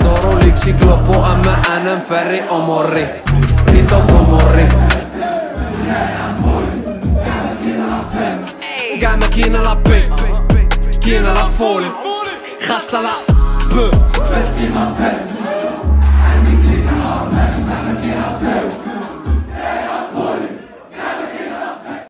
يدوروا ليك شي كلوبو اما أنا مفري اموري كيتو كوموري وكاع ما كاينة لا بي كاينة لا فولي خاصة لا بو بس كيما بي Deus.